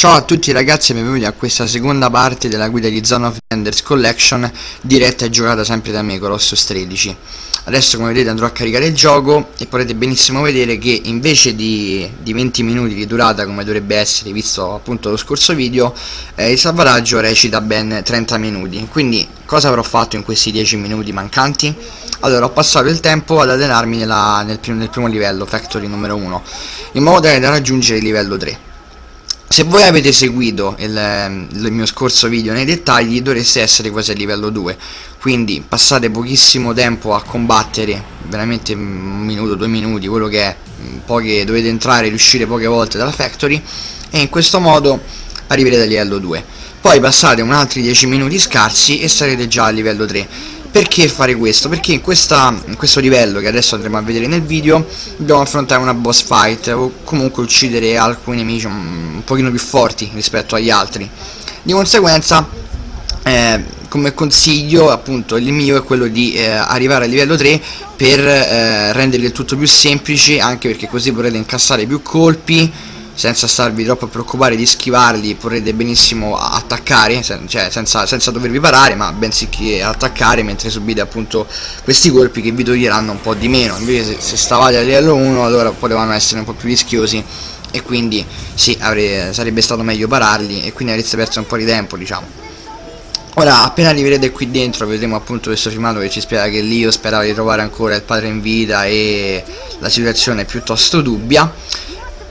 Ciao a tutti ragazzi e benvenuti a questa seconda parte della guida di Zone of Enders Collection diretta e giocata sempre da me, Colossus 13 Adesso come vedete andrò a caricare il gioco e potrete benissimo vedere che invece di, di 20 minuti di durata come dovrebbe essere visto appunto lo scorso video eh, il salvataggio recita ben 30 minuti. Quindi cosa avrò fatto in questi 10 minuti mancanti? Allora ho passato il tempo ad allenarmi nella, nel, prim, nel primo livello, Factory numero 1 in modo tale da raggiungere il livello 3 se voi avete seguito il, il, mio scorso video nei dettagli dovreste essere quasi a livello 2 quindi passate pochissimo tempo a combattere veramente un minuto, due minuti, quello che è. Poche, dovete entrare e riuscire poche volte dalla factory e in questo modo arriverete a livello 2 poi passate un altri 10 minuti scarsi e sarete già a livello 3 perché fare questo? Perché in, questa, in, questo livello che adesso andremo a vedere nel video dobbiamo affrontare una boss fight o comunque uccidere alcuni nemici un, pochino più forti rispetto agli altri di conseguenza eh, come consiglio appunto il mio è quello di eh, arrivare al livello 3 per eh, rendere il tutto più semplice anche perché così potrete incassare più colpi senza starvi troppo a preoccupare di schivarli potrete benissimo attaccare cioè senza, senza, dovervi parare ma bensì che attaccare mentre subite appunto questi colpi che vi toglieranno un po' di meno. Invece se, se stavate a livello 1 allora potevano essere un po' più rischiosi e quindi sì avrei, sarebbe stato meglio pararli e quindi avreste perso un po' di tempo diciamo. Ora, appena arriverete qui dentro vedremo appunto questo filmato che ci spiega che Leo sperava di trovare ancora il padre in vita e la situazione è piuttosto dubbia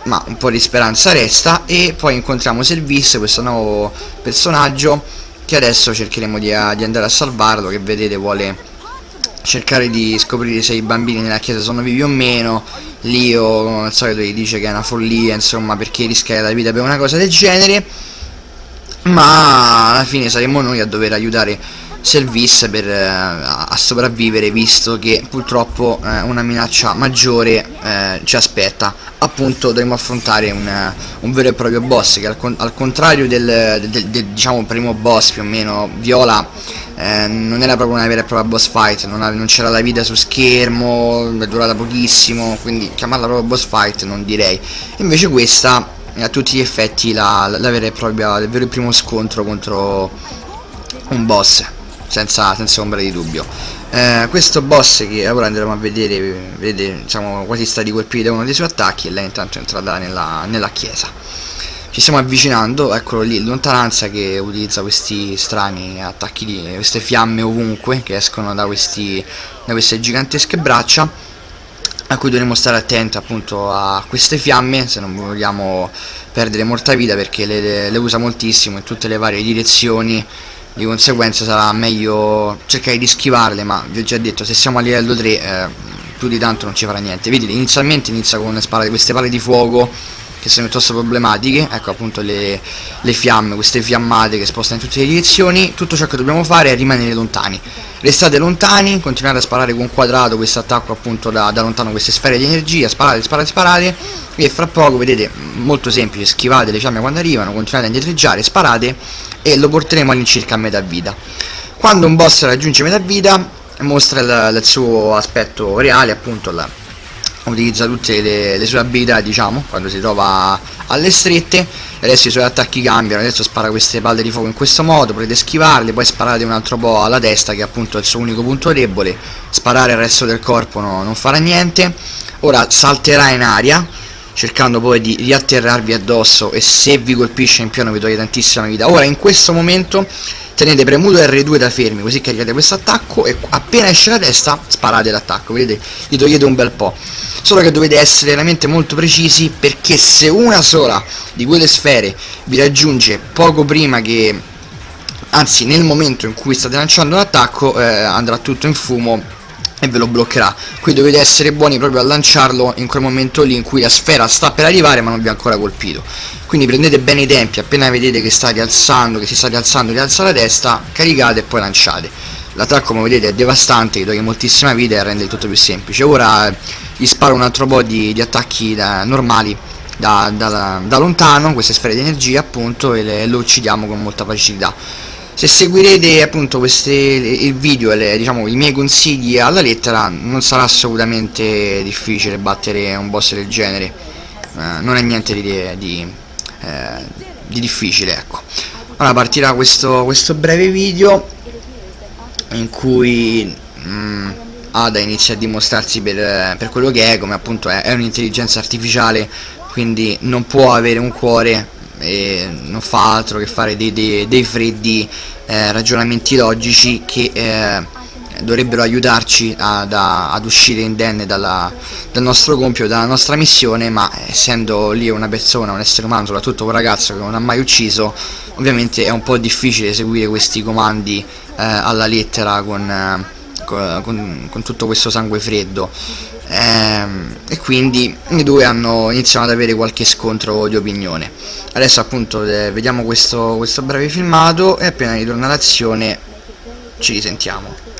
ma un po' di speranza resta e poi incontriamo Selvis, questo nuovo personaggio che adesso cercheremo di, di andare a salvarlo che vedete vuole cercare di scoprire se i bambini nella chiesa sono vivi o meno. Lio come al solito gli dice che è una follia insomma perché rischia la vita per una cosa del genere. Ma alla fine saremo noi a dover aiutare Selvis per, eh, a sopravvivere visto che purtroppo eh, una minaccia maggiore eh, ci aspetta. Appunto dovremo affrontare un, un, vero e proprio boss che al, al contrario del, del, del, diciamo primo boss più o meno Viola eh, non era proprio una vera e propria boss fight non, non c'era la vita su schermo è durata pochissimo quindi chiamarla proprio boss fight non direi. Invece questa è a tutti gli effetti la, la vera e propria il vero e primo scontro contro un boss senza, senza ombra di dubbio. Eh, questo boss che ora andremo a vedere vedete siamo quasi stati colpiti da uno dei suoi attacchi e lei intanto è entrata nella, nella chiesa. Ci stiamo avvicinando eccolo lì lontananza che utilizza questi strani attacchi di queste fiamme ovunque che escono da, questi, da queste gigantesche braccia a cui dovremo stare attenti appunto a queste fiamme se non vogliamo perdere molta vita perché le, le usa moltissimo in tutte le varie direzioni di conseguenza sarà meglio cercare di schivarle ma vi ho già detto se siamo a livello 3 eh, più di tanto non ci farà niente. Vedete inizialmente inizia con queste palle di fuoco che sono piuttosto problematiche ecco appunto le, le, fiamme, queste fiammate che spostano in tutte le direzioni. Tutto ciò che dobbiamo fare è rimanere lontani. Restate lontani, continuate a sparare con quadrato questo attacco appunto da, da lontano queste sfere di energia, sparate, sparate, sparate. E fra poco vedete molto semplice schivate le fiamme quando arrivano, continuate a indietreggiare, sparate e lo porteremo all'incirca a metà vita. Quando un boss raggiunge metà vita mostra il, il suo aspetto reale appunto la, utilizza tutte le, le, sue abilità diciamo quando si trova alle strette adesso i suoi attacchi cambiano adesso spara queste palle di fuoco in questo modo potete schivarle poi sparate un altro po' alla testa che appunto è il suo unico punto debole. Sparare il resto del corpo no, non farà niente. Ora salterà in aria cercando poi di riatterrarvi addosso e se vi colpisce in piano vi toglie tantissima vita. Ora in questo momento tenete premuto R2 da fermi così caricate questo attacco e appena esce la testa sparate l'attacco vedete gli togliete un bel po' solo che dovete essere veramente molto precisi perché se una sola di quelle sfere vi raggiunge poco prima che anzi nel momento in cui state lanciando un attacco eh, andrà tutto in fumo e ve lo bloccherà. Qui dovete essere buoni proprio a lanciarlo in quel momento lì in cui la sfera sta per arrivare ma non vi ha ancora colpito. Quindi prendete bene i tempi appena vedete che sta rialzando che si sta rialzando rialza la testa caricate e poi lanciate. L'attacco come vedete è devastante gli toglie moltissima vita e rende il tutto più semplice. Ora gli sparo un altro po' di, di attacchi da, normali da, da, da, lontano queste sfere di energia appunto e le, lo uccidiamo con molta facilità se seguirete appunto queste, il video e diciamo, i miei consigli alla lettera non sarà assolutamente difficile battere un boss del genere. Eh, non è niente di, di, eh, di difficile ecco. Ora partirà questo, questo breve video in cui mh, mm, Ada inizia a dimostrarsi per, per, quello che è come appunto è, è un'intelligenza artificiale quindi non può avere un cuore e non fa altro che fare dei, dei, dei freddi eh, ragionamenti logici che eh, dovrebbero aiutarci ad, ad uscire indenne dalla, dal nostro compito, dalla nostra missione, ma essendo lì una persona, un essere umano, soprattutto un ragazzo che non ha mai ucciso, ovviamente è un po' difficile seguire questi comandi eh, alla lettera con, eh, con, con, tutto questo sangue freddo. Eh, e quindi i due hanno iniziato ad avere qualche scontro di opinione. Adesso appunto eh, vediamo questo, questo breve filmato e appena ritorna l'azione ci risentiamo.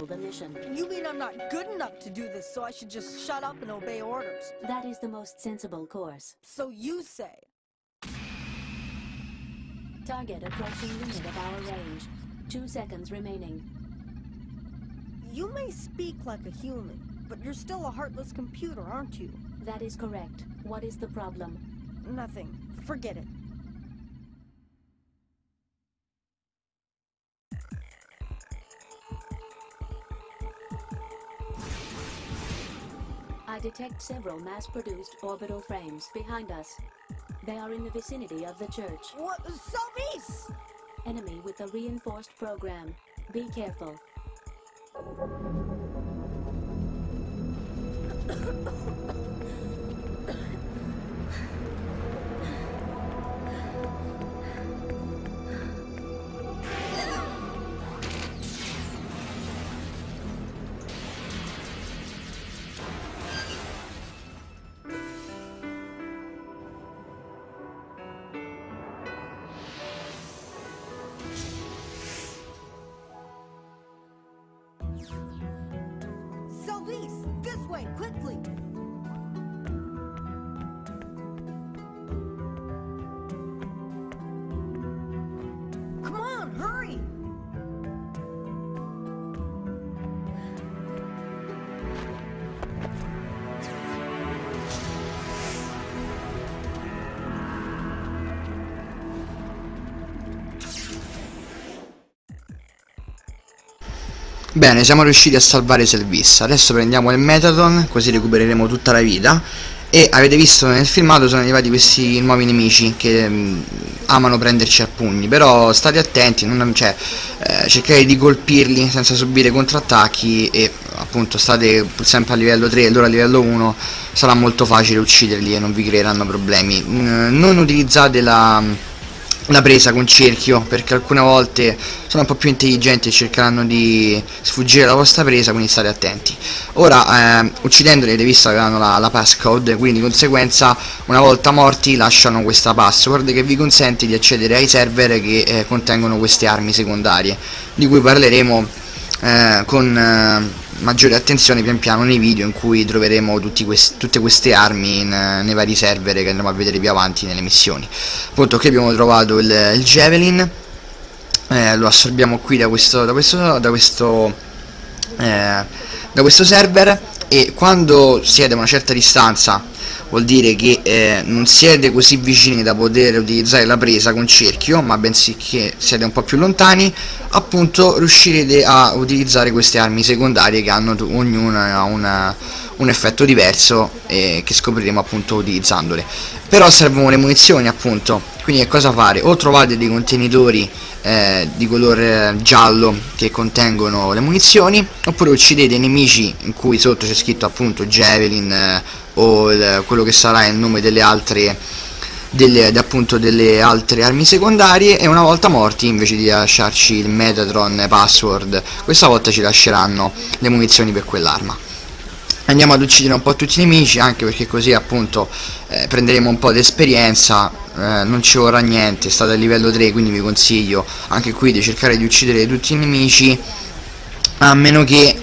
so I should just shut up and obey orders. That is the most sensible course. So you say. Target approaching limit of our range. Two seconds remaining. You may speak like a human, but you're still a heartless computer, aren't you? That is correct. What is the problem? Nothing. Forget it. I detect several mass-produced orbital frames behind us. They are in the vicinity of the church. What? Salvis! Enemy with a reinforced program. Be careful. Ha ha ha! Bene, siamo riusciti a salvare Selvis. Adesso prendiamo il Metadon, così recupereremo tutta la vita. E avete visto nel filmato sono arrivati questi nuovi nemici che mh, mm, amano prenderci a pugni. Però state attenti, non, cioè, eh, cercate di colpirli senza subire contrattacchi e appunto state sempre a livello 3 e loro a livello 1 sarà molto facile ucciderli e non vi creeranno problemi. Mm, non utilizzate la la presa con cerchio perché alcune volte sono un po' più intelligenti e cercheranno di sfuggire alla vostra presa quindi state attenti. Ora eh, uccidendoli avete visto avevano la, la passcode quindi di conseguenza una volta morti lasciano questa password che vi consente di accedere ai server che eh, contengono queste armi secondarie di cui parleremo eh, con eh, maggiore attenzione pian piano nei video in cui troveremo questi, tutte queste armi in, nei vari server che andremo a vedere più avanti nelle missioni. Appunto qui abbiamo trovato il, il Javelin. Eh, lo assorbiamo qui da questo, da questo, da questo, eh, da questo server e quando siete a una certa distanza vuol dire che eh, non siete così vicini da poter utilizzare la presa con cerchio ma bensì che siete un po' più lontani appunto riuscirete a utilizzare queste armi secondarie che hanno ognuna una, un effetto diverso e che scopriremo appunto utilizzandole. Però servono le munizioni appunto quindi che cosa fare? O trovate dei contenitori eh, di colore giallo che contengono le munizioni oppure uccidete i nemici in cui sotto c'è scritto appunto Javelin eh, o il, quello che sarà il nome delle altre delle, appunto delle altre armi secondarie e una volta morti invece di lasciarci il Metatron password questa volta ci lasceranno le munizioni per quell'arma andiamo ad uccidere un po' tutti i nemici anche perché così appunto eh, prenderemo un po' di esperienza eh, non ci vorrà niente state a livello 3 quindi vi consiglio anche qui di cercare di uccidere tutti i nemici a meno che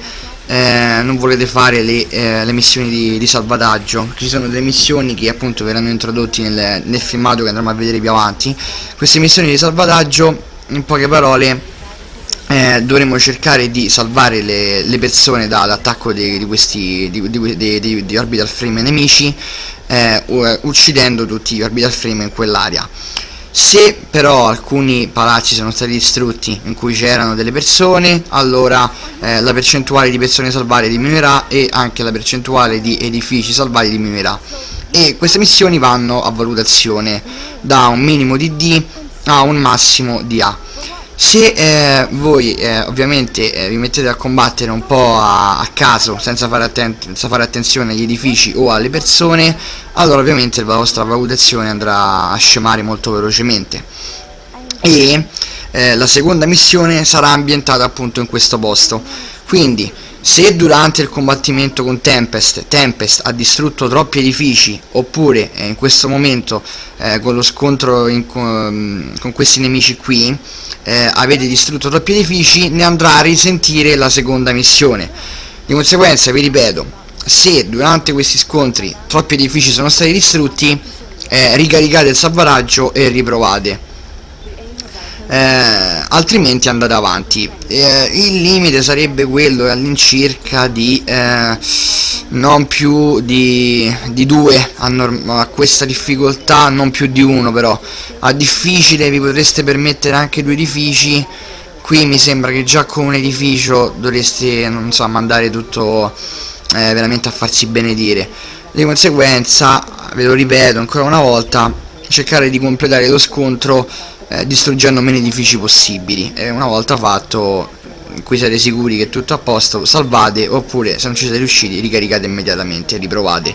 eh, non volete fare le, eh, le missioni di, di, salvataggio. Ci sono delle missioni che appunto verranno introdotte nel, nel filmato che andremo a vedere più avanti. Queste missioni di salvataggio in poche parole eh, dovremmo cercare di salvare le, le persone dall'attacco di, di, questi di, di, di, orbital frame nemici eh, uccidendo tutti gli orbital frame in quell'area Se però alcuni palazzi sono stati distrutti in cui c'erano delle persone, allora eh, la percentuale di persone salvate diminuirà e anche la percentuale di edifici salvati diminuirà. E queste missioni vanno a valutazione da un minimo di D a un massimo di A se eh, voi eh, ovviamente eh, vi mettete a combattere un po' a, a caso senza fare, senza fare, attenzione agli edifici o alle persone allora ovviamente la vostra valutazione andrà a scemare molto velocemente. E eh, la seconda missione sarà ambientata appunto in questo posto. Quindi se durante il combattimento con Tempest, Tempest ha distrutto troppi edifici, oppure eh, in questo momento eh, con lo scontro in, con, con, questi nemici qui eh, avete distrutto troppi edifici, ne andrà a risentire la seconda missione. Di conseguenza, vi ripeto, se durante questi scontri troppi edifici sono stati distrutti, eh, ricaricate il salvataggio e riprovate eh, altrimenti andate avanti. Eh, il limite sarebbe quello all'incirca di eh, non più di, di due a, a, questa difficoltà non più di uno però. A difficile vi potreste permettere anche due edifici. Qui mi sembra che già con un edificio dovreste non so mandare tutto eh, veramente a farsi benedire. Di conseguenza ve lo ripeto ancora una volta cercare di completare lo scontro eh, distruggendo meno edifici possibili. E una volta fatto cui siete sicuri che è tutto a posto salvate oppure se non ci siete riusciti ricaricate immediatamente riprovate.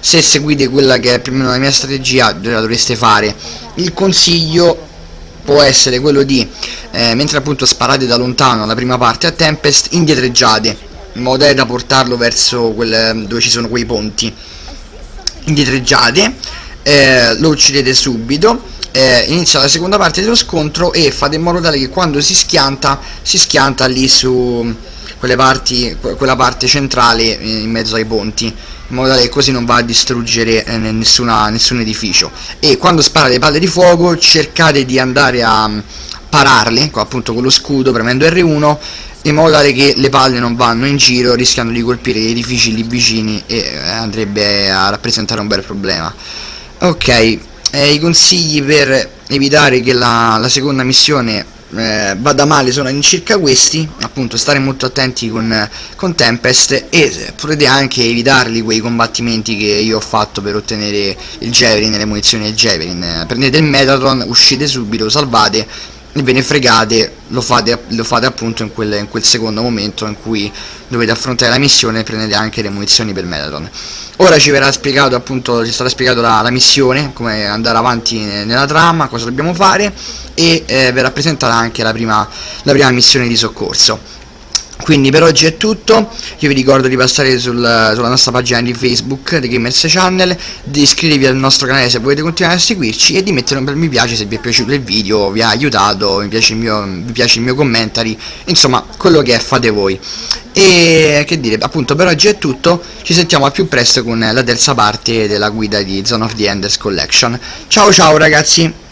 Se seguite quella che è più o meno la mia strategia la dovreste fare. Il consiglio può essere quello di eh, mentre appunto sparate da lontano la prima parte a Tempest indietreggiate in modo da portarlo verso quel, dove ci sono quei ponti. Indietreggiate eh, lo uccidete subito eh, inizia la seconda parte dello scontro e fate in modo tale che quando si schianta si schianta lì su quelle parti, quella parte centrale eh, in mezzo ai ponti in modo tale che così non va a distruggere eh, nessuna, nessun edificio. E quando sparate palle di fuoco cercate di andare a mm, pararle appunto con lo scudo premendo R1 in modo tale che le palle non vanno in giro rischiando di colpire gli edifici lì vicini e eh, andrebbe a rappresentare un bel problema. Ok eh, i consigli per evitare che la, la seconda missione eh, vada male sono all'incirca questi appunto stare molto attenti con, con Tempest e potete anche evitarli quei combattimenti che io ho fatto per ottenere il Javelin e le munizioni del Javelin. Prendete il Metatron, uscite subito, salvate ve ne fregate lo fate, lo fate appunto in quel, in quel, secondo momento in cui dovete affrontare la missione e prendete anche le munizioni per Metatron ora ci verrà spiegato appunto ci sarà spiegato la, la missione come andare avanti nella trama cosa dobbiamo fare e eh, verrà presentata anche la prima, la prima missione di soccorso quindi per oggi è tutto, io vi ricordo di passare sul, sulla nostra pagina di Facebook, The Gamers Channel, di iscrivervi al nostro canale se volete continuare a seguirci e di mettere un bel mi piace se vi è piaciuto il video, vi ha aiutato, mi piace il mio, vi piace il mio commentary, insomma quello che è fate voi. E che dire, appunto per oggi è tutto, ci sentiamo al più presto con la terza parte della guida di Zone of the Enders Collection. Ciao ciao ragazzi!